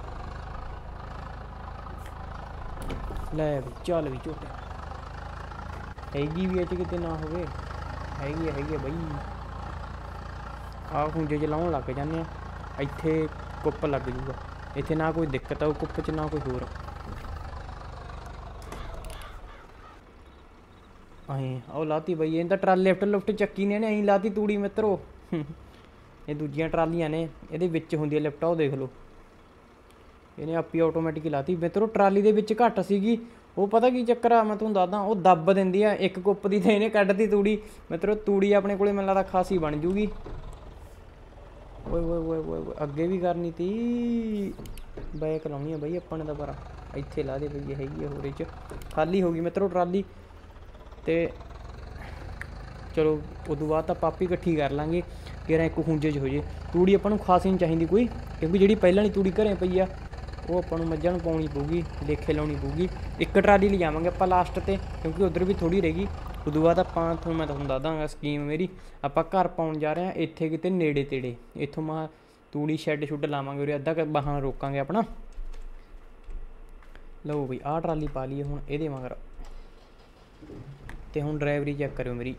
ਲੈ ਵੀ, ਚੱਲ ਵੀ ਝੋਟੇ। ਹੈਗੀ ਵੀ ਇਹ ਚ ਕਿਤੇ ਨਾ ਹੋਵੇ। ਹੈਗੀ ਆ, ਹੈਗੀ ਆ ਬਈ। ਆਹ ਖੁੰਝੇ ਚ ਲਾਉਣ ਲੱਗ ਜਾਂਦੇ ਆ। ਇੱਥੇ ਕੁੱਪ ਲੱਗ ਜੂਗਾ। ਇੱਥੇ ਨਾ ਕੋਈ ਦਿੱਕਤ ਆਊ ਕੁੱਪ ਚ ਨਾ ਕੋਈ ਹੋਰ। ਅਹੀਂ ਉਹ ਲਾਤੀ ਬਈ ਇਹ ਤਾਂ ਟਰਾਲ ਲਿਫਟ ਲਿਫਟ ਚੱਕੀ ਨੇ ਨੇ ਅਹੀਂ ਲਾਤੀ ਤੂੜੀ ਮਿੱਤਰੋ। ਇਹ ਦੂਜੀਆਂ ਟਰਾਲੀਆਂ ਨੇ ਇਹਦੇ ਵਿੱਚ ਹੁੰਦੀ ਹੈ ਲਿਫਟ ਉਹ ਦੇਖ ਲਓ। ਇਹਨੇ ਆਪੀ ਆਟੋਮੈਟਿਕ ਲਾਤੀ। ਮਿੱਤਰੋ ਟਰਾਲੀ ਦੇ ਵਿੱਚ ਘੱਟ ਸੀਗੀ। ਉਹ ਪਤਾ ਕੀ ਚੱਕਰ ਆ, ਮੈਂ ਤੁਹਾਨੂੰ ਦੱਸਦਾ, ਉਹ ਦੱਬ ਦਿੰਦੀ ਆ, ਇੱਕ ਕੁੱਪ ਦੀ ਤੇ ਇਹਨੇ ਕੱਢਦੀ ਤੂੜੀ। ਮਿੱਤਰੋ, ਤੂੜੀ ਆਪਣੇ ਕੋਲੇ ਮੈਨੂੰ ਲੱਗਦਾ ਖਾਸੀ ਬਣ ਜੂਗੀ। ਓਏ ਓਏ ਓਏ ਓਏ ਅੱਗੇ ਵੀ ਕਰਨੀ ਤੀ। ਬੈਕ ਲਾਉਣੀ ਆ ਬਈ ਆਪਾਂ ਨੇ ਤਾਂ ਪਰ, ਇੱਥੇ ਲਾ ਦੇ ਬਈ ਹੈਗੀ ਆ ਹੋਰੇ ਚ। ਖਾਲੀ ਹੋ ਗਈ ਮਿੱਤਰੋ ਟਰਾਲੀ। ਤੇ ਚਲੋ, ਉਦੋਂ ਬਾਅਦ ਤਾਂ ਪਾਪੀ ਇਕੱਠੀ ਕਰ ਲਾਂਗੇ ਕਿਰਾਂ ਇੱਕ ਖੁੰਝੇ 'ਚ ਹੋ ਜੇ ਤੂੜੀ ਆਪਾਂ ਨੂੰ ਖਾਸੀ ਨਹੀਂ ਚਾਹੀਦੀ ਕੋਈ, ਕਿਉਂਕਿ ਜਿਹੜੀ ਪਹਿਲਾਂ ਵਾਲੀ ਤੂੜੀ ਘਰੇ ਪਈ ਆ ਉਹ ਆਪਾਂ ਨੂੰ ਮੱਝਾਂ ਨੂੰ ਪਾਉਣੀ ਪਊਗੀ, ਲੇਖੇ ਲਾਉਣੀ ਪਊਗੀ। ਇੱਕ ਟਰਾਲੀ ਲਿਜਾਵਾਂਗੇ ਆਪਾਂ ਲਾਸਟ ਤੇ, ਕਿਉਂਕਿ ਉਧਰ ਵੀ ਥੋੜੀ ਰਹੇਗੀ ਉਦੋਂ ਬਾਅਦ ਆਪਾਂ, ਤੁਹਾਨੂੰ ਮੈਂ ਤੁਹਾਨੂੰ ਦੱਸ ਦਾਂਗਾ ਸਕੀਮ ਮੇਰੀ। ਆਪਾਂ ਘਰ ਪਾਉਣ ਜਾ ਰਹੇ ਹਾਂ, ਇੱਥੇ ਕਿਤੇ ਨੇੜੇ ਤੇੜੇ। ਇੱਥੋਂ ਮਾ ਤੂੜੀ ਸ਼ੈੱਡ ਸ਼ੁੱਡ ਲਾਵਾਂਗੇ ਉਰੇ, ਅੱਧਾ ਕੁ ਬਾਹਾਂ ਰੋਕਾਂਗੇ ਆਪਣਾ। ਲਓ ਬਈ, ਆਹ ਟਰਾਲੀ ਪਾ ਲਈਏ ਹੁਣ, ਇਹਦੇ ਮਗਰ। ਤੇ ਹੁਣ ਡਰਾਈਵਰੀ ਚੈੱਕ ਕਰਿਓ ਮੇਰੀ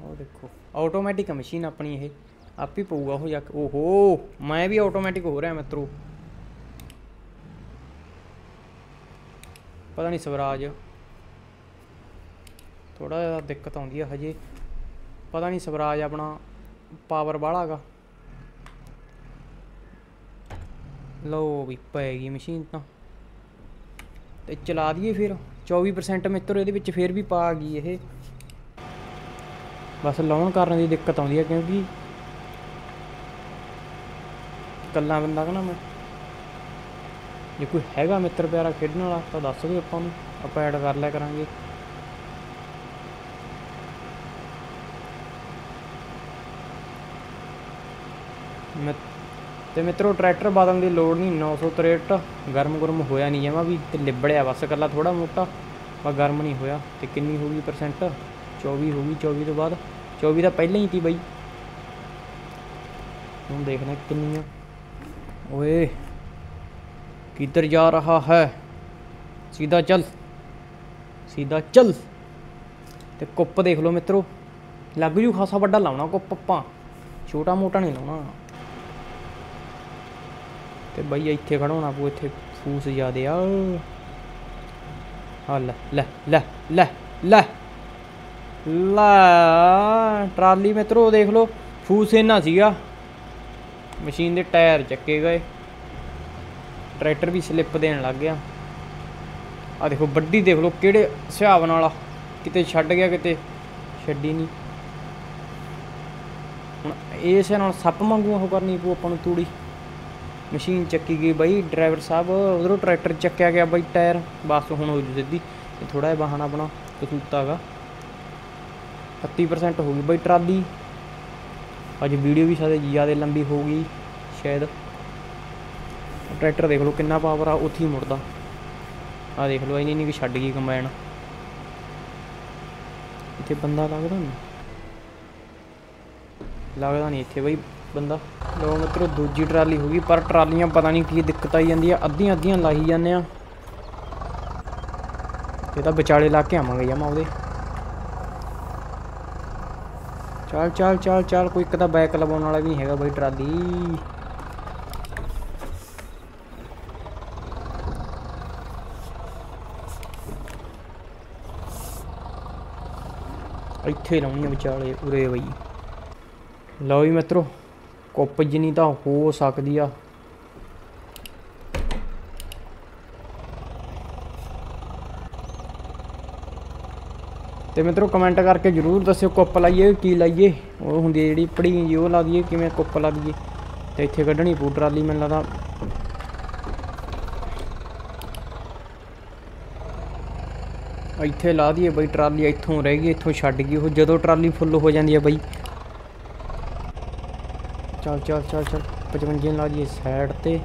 ਉਹ ਦੇਖੋ ਆਟੋਮੈਟਿਕ ਮਸ਼ੀਨ ਆਪਣੀ ਇਹ, ਆਪ ਹੀ ਪਊਗਾ ਉਹ ਜਾ ਓਹੋ, ਮੈਂ ਵੀ ਆਟੋਮੈਟਿਕ ਹੋ ਰਿਹਾ ਮਿੱਤਰੋ। ਪਤਾ ਨਹੀਂ ਸਵਰਾਜ। ਥੋੜਾ ਜਿਹਾ ਦਿੱਕਤ ਆਉਂਦੀ ਆ ਹਜੇ। ਪਤਾ ਨਹੀਂ ਸਵਰਾਜ ਆਪਣਾ ਪਾਵਰ ਵਾਲਾ ਗਾ। ਲਓ ਵੀ ਪੈ ਮਸ਼ੀਨ ਤਾਂ। ਤੇ ਚਲਾ ਦਈਏ ਫਿਰ। 24% ਮਿੱਤਰ, ਇਹਦੇ ਵਿੱਚ ਫਿਰ ਵੀ ਪਾ ਗਈ ਇਹ। ਬਸ ਲਾਉਣ ਕਰਨ ਦੀ ਦਿੱਕਤ ਆਉਂਦੀ ਹੈ ਕਿਉਂਕਿ ਕੱਲਾ ਬੰਦਾ ਕਹਣਾ ਮੈਂ। ਜੇ ਕੋਈ ਹੈਗਾ ਮਿੱਤਰ ਪਿਆਰਾ ਖੇਡਣ ਵਾਲਾ, ਤਾਂ ਦੱਸ ਦਿਓ ਆਪਾਂ ਨੂੰ, ਆਪਾਂ ਐਡ ਕਰ ਲਿਆ ਕਰਾਂਗੇ। ਮਿ- ਤੇ ਮਿੱਤਰੋ, ਟਰੈਕਟਰ ਬਦਲਣ ਦੀ ਲੋੜ ਨਹੀਂ 963 ਗਰਮ ਗਰਮ ਹੋਇਆ ਨਹੀਂ ਜਮਾ ਵੀ, ਤੇ ਲਿਬੜਿਆ ਬਸ ਇਕੱਲਾ ਥੋੜਾ ਮੋਟਾ ਪਰ ਗਰਮ ਨਹੀਂ ਹੋਇਆ, ਤੇ ਕਿੰਨੀ ਹੋ ਗਈ ਪਰਸੈਂਟ 24 ਹੋ ਗਈ 24 ਤੋਂ ਬਾਅਦ 24 ਤਾਂ ਪਹਿਲਾਂ ਹੀ ਸੀ ਬਈ ਹੁਣ ਦੇਖਣਾ ਕਿੰਨੀ ਆ ਓਏ ਕਿੱਧਰ ਜਾ ਰਹਾ ਹੈ सीधा चल सीधा चल ਤੇ ਕੁੱਪ ਦੇਖ ਲਓ ਮਿੱਤਰੋ ਲੱਗ ਜੂ ਖਾਸਾ ਵੱਡਾ ਲਾਉਣਾ ਕੁੱਪ ਆਪਾਂ ਛੋਟਾ ਮੋਟਾ ਨਹੀਂ ਲਾਉਣਾ ਤੇ ਬਈ ਇੱਥੇ ਖੜਾਉਣਾ ਪਊ ਇੱਥੇ ਫੂਸ ਜ਼ਿਆਦੇ ਆ ਆ ਲੈ ਲੈ ਲੈ ਲੈ ਲਾ, ਟਰਾਲੀ ਮਿੱਤਰੋ, ਦੇਖ ਲਓ, ਫੂਸ ਇਹਨਾਂ ਸੀਗਾ। ਮਸ਼ੀਨ ਦੇ ਟਾਇਰ ਚੱਕੇ ਗਏ। ਟਰੈਕਟਰ ਵੀ ਸਲਿੱਪ ਦੇਣ ਲੱਗ ਗਿਆ। ਆ ਦੇਖੋ, ਵੱਡੀ ਦੇਖ ਲਓ, ਕਿਹੜੇ ਹਿਸਾਬ ਨਾਲ ਕਿਤੇ ਛੱਡ ਗਿਆ, ਕਿਤੇ ਛੱਡੀ ਨਹੀਂ। ਹੁਣ ਇਸ ਨਾਲ ਸੱਪ ਮੰਗੂ ਉਹ ਕਰਨੀ ਪਊ ਆਪਾਂ ਨੂੰ ਤੂੜੀ। ਮਸ਼ੀਨ ਚੱਕੀ ਗਈ ਬਾਈ, ਡਰਾਈਵਰ ਸਾਹਿਬ, ਉਧਰੋਂ ਟਰੈਕਟਰ ਚੱਕਿਆ ਗਿਆ ਬਾਈ ਟਾਇਰ। ਬਸ ਹੁਣ ਹੋ ਜੂ ਸਿੱਧੀ। ਥੋੜਾ ਜਿਹਾ ਬਹਾਨਾ ਆਪਣਾ ਕਸੂਤਾਗਾ 38% ਹੋ ਗਈ ਬਈ ਟਰਾਲੀ। ਅੱਜ ਵੀਡੀਓ ਵੀ ਸ਼ਾਇਦ ਜ਼ਿਆਦਾ ਲੰਬੀ ਹੋ ਗਈ, ਸ਼ਾਇਦ। ਟਰੈਕਟਰ ਦੇਖ ਲਓ ਕਿੰਨਾ ਪਾਵਰ ਆ, ਉੱਥੇ ਹੀ ਮੁੜਦਾ। ਆ ਦੇਖ ਲਓ ਇੰਨੀ ਨਹੀਂ ਕਿ ਛੱਡ ਗਈ ਕੰਬਾਈਨ ਇੱਥੇ ਬੰਦਾ ਲੱਗਦਾ ਨਹੀਂ ਲੱਗਦਾ ਨਹੀਂ ਇੱਥੇ ਬਈ ਬੰਦਾ। ਲੋ ਮਿੱਤਰੋ, ਦੂਜੀ ਟਰਾਲੀ ਹੋ ਗਈ, ਪਰ ਟਰਾਲੀਆਂ ਪਤਾ ਨਹੀਂ ਕੀ ਦਿੱਕਤ ਆਈ ਜਾਂਦੀ ਆ ਅੱਧੀਆਂ ਅੱਧੀਆਂ ਲਾਹੀ ਜਾਂਦੇ ਆ। ਇਹ ਤਾਂ ਵਿਚਾਲੇ ਲਾ ਕੇ ਆਵਾਂਗੇ ਜਾਂ ਉਹਦੇ। ਚੱਲ ਚੱਲ ਚੱਲ ਚੱਲ, ਕੋਈ ਇੱਕ ਤਾਂ ਬੈਕ ਲਵਾਉਣ ਵਾਲਾ ਵੀ ਨਹੀਂ ਹੈਗਾ ਬਈ, ਟਰਾਲੀ। ਇੱਥੇ ਲਾਉਣੀ ਆ ਵਿਚਾਲੇ ਉਰੇ ਬਈ। ਲਓ ਜੀ ਮਿੱਤਰੋ, ਕੁੱਪ ਜਿੰਨੀ ਤਾਂ ਹੋ ਸਕਦੀ ਆ। ਤੇ ਮਿੱਤਰੋ ਕਮੈਂਟ ਕਰਕੇ ਜਰੂਰ ਦੱਸਿਓ ਕੁੱਪ ਲਾਈਏ ਕੀ ਲਾਈਏ। ਉਹ ਹੁੰਦੀ ਹੈ ਜਿਹੜੀ ਪੜੀ ਜੀ, ਉਹ ਲਾ ਦਈਏ, ਕਿਵੇਂ ਕੁੱਪ ਲਾ ਦਈਏ। ਤੇ ਇੱਥੇ ਕੱਢਣੀ ਪੂ ਟਰਾਲੀ, ਮੈਨੂੰ ਲੱਗਦਾ। ਇੱਥੇ ਲਾ ਦਈਏ ਬਈ ਟਰਾਲੀ, ਇੱਥੋਂ ਰਹਿ ਗਈ, ਇੱਥੋਂ ਛੱਡ ਗਈ। ਉਹ ਜਦੋਂ ਟਰਾਲੀ ਫੁੱਲ ਹੋ ਜਾਂਦੀ ਹੈ ਬਈ। ਚੱਲ ਚੱਲ ਚੱਲ ਚੱਲ 55 ਲਾ ਦਈਏ ਸਾਈਡ ਤੇ।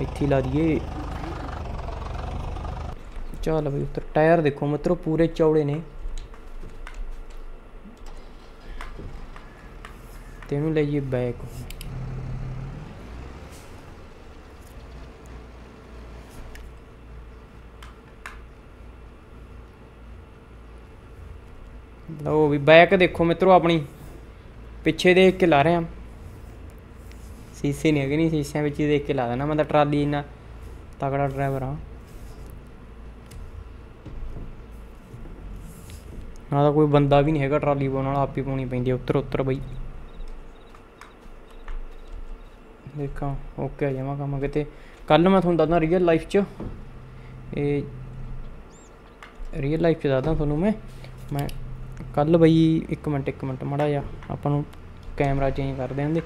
ਇੱਥੇ ਲਾ ਦਈਏ। ਚੱਲ ਬਈ ਉੱਤਰ। ਟਾਇਰ ਦੇਖੋ ਮਿੱਤਰੋ, ਪੂਰੇ ਚੌੜੇ ਨੇ। ਤੇ ਇਹਨੂੰ ਲਈਏ ਬੈਕ। ਲਓ ਵੀ ਬੈਕ ਦੇਖੋ ਮਿੱਤਰੋ ਆਪਣੀ। ਪਿੱਛੇ ਦੇਖ ਕੇ ਲਾ ਰਿਹਾ। ਸੀਸੇ ਨਹੀਂ ਹੈਗੇ ਨਹੀਂ ਸੀਸਿਆਂ ਵਿੱਚ ਹੀ ਦੇਖ ਕੇ ਲਾ ਦੇਣਾ। ਮੈਂ ਤਾਂ ਟਰਾਲੀ ਇੰਨਾ ਤਕੜਾ ਡਰਾਈਵਰ ਹਾਂ। ਨਾ ਤਾਂ ਕੋਈ ਬੰਦਾ ਵੀ ਨਹੀਂ ਹੈਗਾ ਟਰਾਲੀ ਪਾਉਣ ਵਾਲਾ, ਆਪ ਹੀ ਪਾਉਣੀ ਪੈਂਦੀ ਹੈ ਉੱਤਰ ਉੱਤਰ ਬਈ। ਦੇਖਾਂ ਓਕੇ ਆ ਜਾਵਾਂ ਕੰਮ ਕਿਤੇ। ਕੱਲ ਮੈਂ ਤੁਹਾਨੂੰ ਦੱਸਦਾ ਰੀਅਲ ਲਾਈਫ 'ਚ। ਇਹ ਰੀਅਲ ਲਾਈਫ 'ਚ ਦੱਸਦਾ ਤੁਹਾਨੂੰ ਮੈਂ। ਮੈਂ ਕੱਲ ਬਈ, ਇੱਕ ਮਿੰਟ ਇੱਕ ਮਿੰਟ ਮੜਾ ਜਾ ਆਪਾਂ ਨੂੰ ਕੈਮਰਾ ਚੇਂਜ ਕਰ ਦਿਆਂਦੇ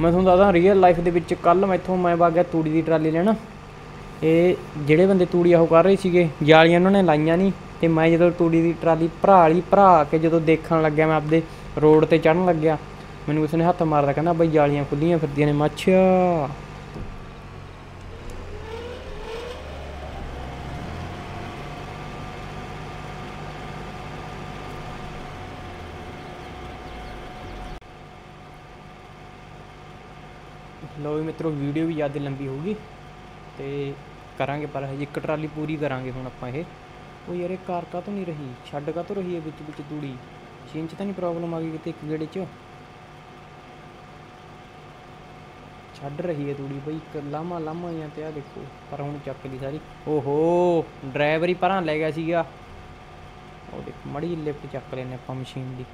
ਮੈਂ ਤੁਹਾਨੂੰ ਦੱਸਦਾ ਰੀਅਲ ਲਾਈਫ ਦੇ ਵਿੱਚ ਕੱਲ ਮੈਥੋਂ ਮੈਂ ਵਗ ਗਿਆ ਤੂੜੀ ਦੀ ਟਰਾਲੀ ਲੈਣਾ। ਇਹ ਜਿਹੜੇ ਬੰਦੇ ਤੂੜੀ ਆਹੋ ਕਰ ਰਹੇ ਸੀਗੇ, ਜਾਲੀਆਂ ਉਹਨਾਂ ਨੇ ਲਾਈਆਂ ਨਹੀਂ। ਤੇ ਮੈਂ ਜਦੋਂ ਤੂੜੀ ਦੀ ਟਰਾਲੀ ਭਰਾ ਲਈ, ਭਰਾ ਕੇ ਜਦੋਂ ਦੇਖਣ ਲੱਗਿਆ, ਮੈਂ ਆਪਦੇ ਰੋਡ ਤੇ ਚੜਨ ਲੱਗਿਆ, ਮੈਨੂੰ ਕਿਸੇ ਨੇ ਹੱਥ ਮਾਰਦਾ ਕਹਿੰਦਾ, ਬਈ ਜਾਲੀਆਂ ਖੁੱਲੀਆਂ ਫਿਰਦੀਆਂ ਨੇ ਮੱਛਾ ਲੋ ਵੀ ਮਿੱਤਰੋ, ਵੀਡੀਓ ਵੀ ਜ਼ਿਆਦਾ ਲੰਬੀ ਹੋਊਗੀ ਤੇ ਕਰਾਂਗੇ ਪਰ ਹਜੇ ਇੱਕ ਟਰਾਲੀ ਪੂਰੀ ਕਰਾਂਗੇ ਹੁਣ ਆਪਾਂ ਇਹ। ਉਹ ਯਾਰ, ਇਹ ਕਾਰ ਕਾ ਤੋਂ ਨਹੀਂ ਰਹੀ? ਛੱਡ ਕਾ ਤੋਂ ਰਹੀ ਹੈ ਵਿੱਚ ਵਿੱਚ ਤੂੜੀ? ਮਸ਼ੀਨ 'ਚ ਤਾਂ ਨਹੀਂ ਪ੍ਰੋਬਲਮ ਆ ਗਈ ਕਿਤੇ ਇੱਕ ਗੇੜੇ 'ਚ? ਛੱਡ ਰਹੀ ਹੈ ਤੂੜੀ ਬਈ, ਇੱਕ ਲਾਮਾ ਲਾਮਾ ਜਾਂ ਤੇ ਆ ਦੇਖੋ, ਪਰ ਹੁਣ ਚੱਕ ਲਈ ਸਾਰੀ। ਓਹੋ, ਡਰਾਈਵਰ ਹੀ ਪਰਾਂ ਲੈ ਗਿਆ ਸੀਗਾ। ਉਹ ਦੇਖ, ਮੜੀ ਲਿਫਟ ਚੱਕ ਲੈਨੇ ਆਪਾਂ ਮਸ਼ੀਨ ਦੀ।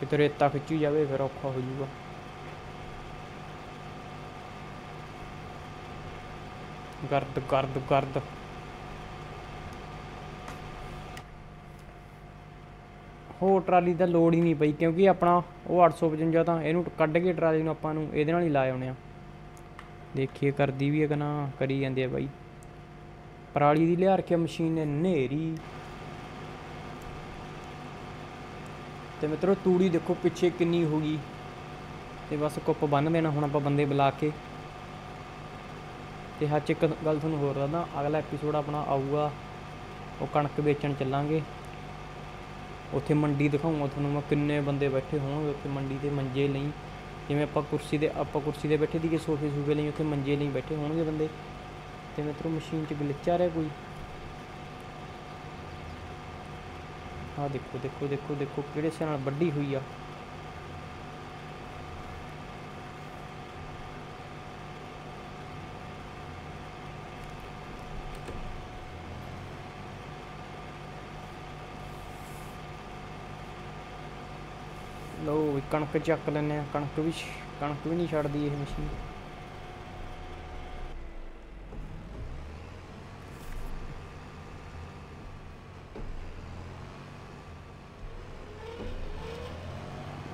ਕਿਤੇ ਰੇਤਾ ਖਿੱਚੀ ਜਾਵੇ, ਫਿਰ ਔਖਾ ਹੋ ਜਾਊਗਾ। ਗਰਦ ਗਰਦ ਗਰਦ। ਹੋਰ ਟਰਾਲੀ ਦਾ ਲੋਡ ਹੀ ਨਹੀਂ ਪਈ, ਕਿਉਂਕਿ ਆਪਣਾ ਉਹ 855 ਤਾਂ ਇਹਨੂੰ ਕੱਢ ਕੇ ਟਰਾਲੀ ਨੂੰ ਆਪਾਂ ਨੂੰ ਇਹਦੇ ਨਾਲ ਹੀ ਲਾ ਆਉਣੇ ਆ। ਦੇਖੀਏ ਕਰਦੀ ਵੀ ਹੈ ਕਿ ਨਾ, ਕਰੀ ਜਾਂਦੇ ਆ ਬਾਈ। ਪਰਾਲੀ ਦੀ ਲਿਆ ਰੱਖਿਆ ਮਸ਼ੀਨ ਨੇ ਨੇਰੀ। ਤੇ ਮਿੱਤਰੋ ਤੂੜੀ ਦੇਖੋ ਪਿੱਛੇ ਕਿੰਨੀ ਹੋ ਗਈ। ਤੇ ਬਸ ਕੁੱਪ ਬੰਨ ਦੇਣਾ ਹੁਣ ਆਪਾਂ ਬੰਦੇ ਬੁਲਾ ਕੇ। ਤੇ ਹੱਚ ਇੱਕ ਗੱਲ ਤੁਹਾਨੂੰ ਹੋਰ ਦੱਸਦਾ, ਅਗਲਾ ਐਪੀਸੋਡ ਆਪਣਾ ਆਊਗਾ, ਉਹ ਕਣਕ ਵੇਚਣ ਚੱਲਾਂਗੇ। ਉੱਥੇ ਮੰਡੀ ਦਿਖਾਉਂਗਾ ਤੁਹਾਨੂੰ ਮੈਂ ਕਿੰਨੇ ਬੰਦੇ ਬੈਠੇ ਹੋਣਗੇ ਉੱਥੇ ਮੰਡੀ ਤੇ ਮੰਜੇ ਲਈ। ਜਿਵੇਂ ਆਪਾਂ ਕੁਰਸੀ ਦੇ, ਆਪਾਂ ਕੁਰਸੀ ਤੇ ਬੈਠੇ ਦੀ ਦੀਗੇ ਸੋਫੇ ਸੂਫੇ ਲਈ ਉੱਥੇ ਮੰਜੇ ਲਈ ਬੈਠੇ ਹੋਣਗੇ ਬੰਦੇ। ਤੇ ਮਿੱਤਰੋ, ਮਸ਼ੀਨ 'ਚ ਗਲਿਚ ਆ ਰਿਹਾ ਕੋਈ? ਆਹ ਦੇਖੋ ਦੇਖੋ ਦੇਖੋ ਦੇਖੋ, ਕਿਹੜੇ ਹਿਸਾਬ ਨਾਲ ਵੱਡੀ ਹੋਈ ਆ। ਕਣਕ ਚੱਕ ਲੈਂਦੇ ਆ ਕਣਕ ਵੀ ਕਣਕ ਵੀ ਨਹੀਂ ਛੱਡਦੀ ਇਹ ਮਸ਼ੀਨ।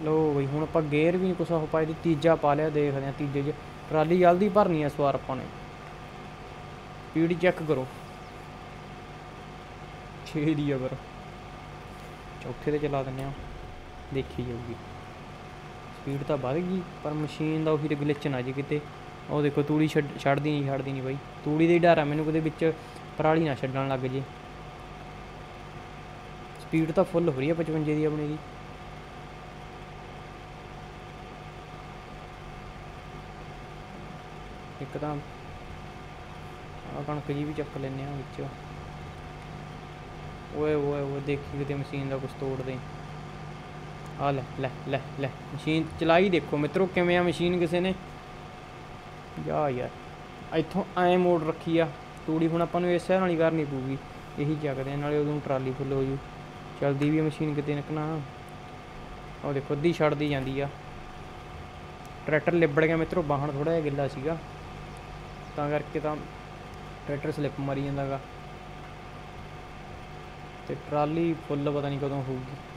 ਲੋ ਬਈ, ਹੁਣ ਆਪਾਂ ਗੇਅਰ ਵੀ ਨਹੀਂ ਕੁਛ ਹੋ ਪਾਇਆ ਤੀਜਾ ਪਾ ਲਿਆ, ਦੇਖਦੇ ਆ ਤੀਜੇ 'ਚ। ਟਰਾਲੀ ਜਲਦੀ ਭਰਨੀ ਆ ਸਵਾਰ ਆਪਾਂ ਨੇ। ਸਪੀਡ ਚੈੱਕ ਕਰੋ। ਛੇੜੀ ਆ ਪਰ ਚੌਥੇ ਤੇ ਚਲਾ ਦਿੰਨੇ ਆ ਦੇਖੀ ਜਾਊਗੀ। ਸਪੀਡ ਤਾਂ ਵੱਧ ਗਈ, ਪਰ ਮਸ਼ੀਨ ਦਾ ਉਹੀ ਤੇ ਗਲਿਚ ਨਾ ਜੇ ਕਿਤੇ। ਉਹ ਦੇਖੋ, ਤੂੜੀ ਛੱਡ, ਛੱਡਦੀ ਨਹੀਂ ਛੱਡਦੀ ਨਹੀਂ ਬਾਈ। ਤੂੜੀ ਦੇ ਹੀ ਡਰ ਆ ਮੈਨੂੰ ਕਿਤੇ ਵਿੱਚ ਪਰਾਲੀ ਨਾ ਛੱਡਣ ਲੱਗ ਜੇ। ਸਪੀਡ ਤਾਂ ਫੁੱਲ ਹੋ ਰਹੀ ਹੈ 55 ਦੀ ਆਪਣੇ ਦੀ। ਇੱਕ ਤਾਂ ਆ ਕਣਕ ਜੀ ਵੀ ਚੱਕ ਲੈਨੇ ਆ ਵਿੱਚ। ਓਏ ਓਏ ਓਏ, ਦੇਖੀ ਕਿਤੇ ਮਸ਼ੀਨ ਦਾ ਕੁਝ ਤੋੜ ਦੇ ਆ ਲੈ ਲੈ ਲੈ ਲੈ ਮਸ਼ੀਨ ਚਲਾਈ ਦੇਖੋ ਮਿੱਤਰੋ ਕਿਵੇਂ ਆ ਮਸ਼ੀਨ ਕਿਸੇ ਨੇ। ਜਾ ਯਾਰ ਇੱਥੋਂ ਐ ਮੋੜ ਰੱਖੀ ਆ ਤੂੜੀ ਹੁਣ ਆਪਾਂ ਨੂੰ ਇਸੇ ਨਾਲ ਹੀ ਕਰਨੀ ਪਊਗੀ। ਇਹੀ ਚੱਕਦੇ ਆ, ਨਾਲੇ ਉਦੋਂ ਟਰਾਲੀ ਫੁੱਲ ਹੋ ਜੂ। ਚਲਦੀ ਵੀ ਆ ਮਸ਼ੀਨ ਕਿਤੇ ਨਿਕਣਾ ਉਹ ਦੇਖੋ ਅੱਧੀ ਛੱਡਦੀ ਜਾਂਦੀ ਆ। ਟਰੈਕਟਰ ਲਿਬੜ ਗਿਆ ਮਿੱਤਰੋ ਬਾਹਣ ਥੋੜਾ ਜਿਹਾ ਗਿੱਲਾ ਸੀਗਾ। ਤਾਂ ਕਰਕੇ ਤਾਂ ਟਰੈਕਟਰ ਸਲਿੱਪ ਮਾਰੀ ਜਾਂਦਾਗਾ। ਤੇ ਟਰਾਲੀ ਫੁੱਲ ਪਤਾ ਨਹੀਂ ਕਦੋਂ ਹੋਊਗੀ।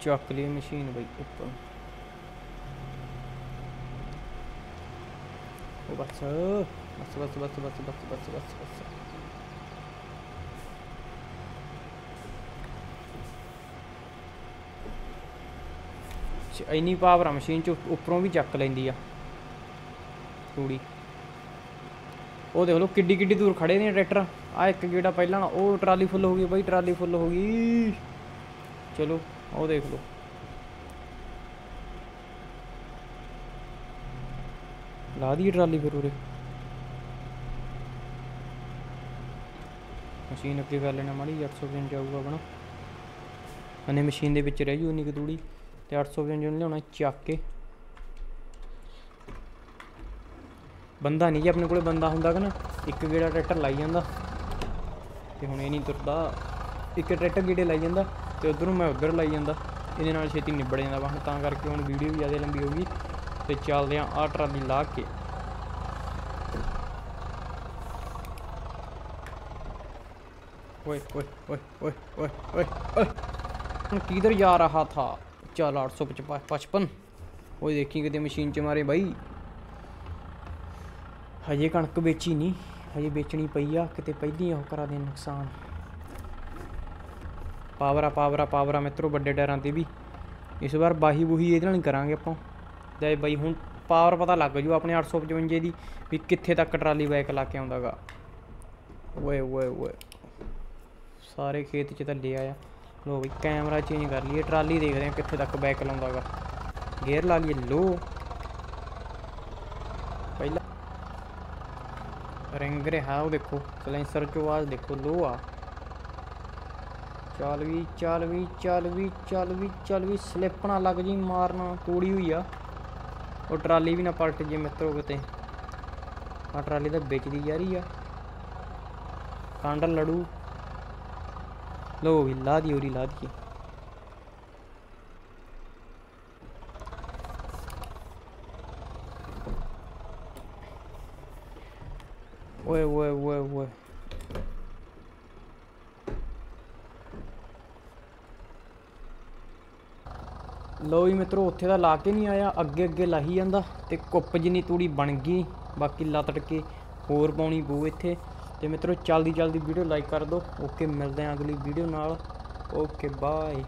ਚੱਕ ਲਈ ਮਸ਼ੀਨ ਬਈ ਉੱਪਰ। ਉਹ ਬਸ ਬਸ ਬਸ ਬਸ ਬਸ ਬਸ ਬਸ ਬਸ ਬਸ। ਇੰਨੀ ਪਾਵਰ ਆ, ਮਸ਼ੀਨ ਚ ਉੱਪਰੋਂ ਵੀ ਚੱਕ ਲੈਂਦੀ ਆ। ਤੂੜੀ। ਉਹ ਦੇਖ ਲਓ, ਕਿੱਡੀ ਕਿੱਡੀ ਦੂਰ ਖੜੇ ਨੇ ਟਰੈਕਟਰ। ਆ ਇੱਕ ਗੇੜਾ ਪਹਿਲਾਂ ਨਾ ਉਹ ਟਰਾਲੀ ਫੁੱਲ ਹੋ ਗਈ, ਬਾਈ ਟਰਾਲੀ ਫੁੱਲ ਹੋ ਗਈ। ਚਲੋ। ਉਹ ਦੇਖ ਲਓ। ਲਾ ਦੀ ਟਰਾਲੀ ਫਿਰ ਉਰੇ। ਮਸ਼ੀਨ ਅੱਗੇ ਕਰ ਲੈਣਾ ਮਾੜੀ 855 ਜਾਊਗਾ ਆਪਣਾ। ਅਨੇ ਮਸ਼ੀਨ ਦੇ ਵਿੱਚ ਰਹਿ ਜੂ ਉਨੀ ਕੁ ਤੂੜੀ ਤੇ 855 ਨੂੰ ਲਿਆਉਣਾ ਚੱਕ ਕੇ। ਬੰਦਾ ਨਹੀਂ ਜੀ ਆਪਣੇ ਕੋਲੇ ਬੰਦਾ ਹੁੰਦਾ ਕਿ ਨਾ, ਇੱਕ ਗੇੜਾ ਟਰੈਕਟਰ ਲਾਈ ਜਾਂਦਾ, ਤੇ ਹੁਣ ਇਹ ਨਹੀਂ ਤੁਰਦਾ। ਇੱਕ ਟਰੈਕਟਰ ਗੇੜੇ ਲਾਈ ਜਾਂਦਾ। ਤੇ ਉਧਰੋਂ ਮੈਂ ਉਧਰ ਲਾਈ ਜਾਂਦਾ। ਇਹਦੇ ਨਾਲ ਛੇਤੀ ਨਿਬੜ ਜਾਂਦਾ ਵਾਹਨ, ਤਾਂ ਕਰਕੇ ਹੁਣ ਵੀਡੀਓ ਵੀ ਜ਼ਿਆਦਾ ਲੰਬੀ ਹੋਊਗੀ ਤੇ ਚੱਲਦੇ ਆਂ ਆਹ ਟਰਾਲੀ ਲਾ ਕੇ। ਓਏ ਓਏ ਓਏ ਓਏ ਓਏ ਓਏ ਓਏ। ਹੁਣ ਕਿਧਰ ਜਾ ਰਹਾ ਥਾ? ਚਲ 855 ਓਏ, ਦੇਖੀ ਕਿਤੇ ਮਸ਼ੀਨ ਚ ਮਾਰੇ ਬਾਈ। ਹਜੇ ਕਣਕ ਵੇਚੀ ਨਹੀਂ ਹਜੇ ਵੇਚਣੀ ਪਈ ਆ, ਕਿਤੇ ਪਹਿਲੀ ਉਹ ਕਰਾ ਦੇ ਨੁਕਸਾਨ। ਪਾਵਰਾ ਪਾਵਰਾ ਪਾਵਰਾ ਮਿੱਤਰੋ, ਵੱਡੇ ਡਰਾਂ ਤੇ ਵੀ। ਇਸ ਵਾਰ ਬਾਹੀ ਬੂਹੀ ਇਹਦੇ ਨਾਲ ਹੀ ਕਰਾਂਗੇ ਆਪਾਂ। ਤੇ ਬਾਈ ਹੁਣ ਪਾਵਰ ਪਤਾ ਲੱਗ ਜੂ ਆਪਣੇ 855 ਦੀ ਵੀ ਕਿੱਥੇ ਤੱਕ ਟਰਾਲੀ ਬੈਕ ਲਾ ਕੇ ਆਉਂਦਾਗਾ। ਓਏ ਓਏ ਓਏ। ਸਾਰੇ ਖੇਤ 'ਚ ਤਾਂ ਲਿਆ ਆ। ਲੋ ਵੀ ਕੈਮਰਾ ਚੇਂਜ ਕਰ ਲਈਏ। ਟਰਾਲੀ ਦੇਖਦੇ ਆ ਕਿੱਥੇ ਤੱਕ ਬੈਕ ਲਾਉਂਦਾਗਾ। ਗੇਅਰ ਲਾ ਲਈਏ, ਲੋ। ਪਹਿਲਾ ਰਿੰਗ ਰਿਹਾ, ਉਹ ਦੇਖੋ। ਸਲੈਂਸਰ ਚੋਂ ਆਵਾਜ਼ ਦੇਖੋ, ਲੋ ਆ। ਚੱਲ ਵੀ ਚੱਲ ਵੀ ਚੱਲ ਵੀ ਚੱਲ ਵੀ ਚੱਲ ਵੀ ਸਲਿੱਪ ਨਾ ਲੱਗ ਜੀ ਮਾਰਨਾ, ਤੋੜੀ ਹੋਈ ਆ। ਉਹ ਟਰਾਲੀ ਵੀ ਨਾ ਪਲਟ ਜੇ ਮਿੱਤਰੋ ਕਿਤੇ। ਆ ਟਰਾਲੀ ਤਾਂ ਵਿਚਦੀ ਯਾਰੀ ਆ। ਕਾਂਡ ਲੜੂ। ਲੋ ਵੀ, ਲਾ ਦੀ ਉਰੀ, ਲਾ ਦੀ। ਓਏ ਓਏ ਓਏ ਓਏ। ਲੋ ਵੀ ਮਿੱਤਰੋ, ਉੱਥੇ ਦਾ ਲਾ ਕੇ ਨਹੀਂ ਆਇਆ, ਅੱਗੇ ਅੱਗੇ ਲਾਹੀ ਜਾਂਦਾ ਤੇ ਕੁੱਪ ਜਿੰਨੀ ਤੂੜੀ ਬਣ ਗਈ, ਬਾਕੀ ਲੱਤੜ ਕੇ ਹੋਰ ਪਾਉਣੀ ਪਊ ਇੱਥੇ। ਤੇ ਮਿੱਤਰੋ ਜਲਦੀ ਜਲਦੀ ਵੀਡੀਓ ਲਾਈਕ ਕਰ ਦਿਓ। ਓਕੇ, ਮਿਲਦੇ ਆਂ ਅਗਲੀ ਵੀਡੀਓ ਨਾਲ। Okay, bye.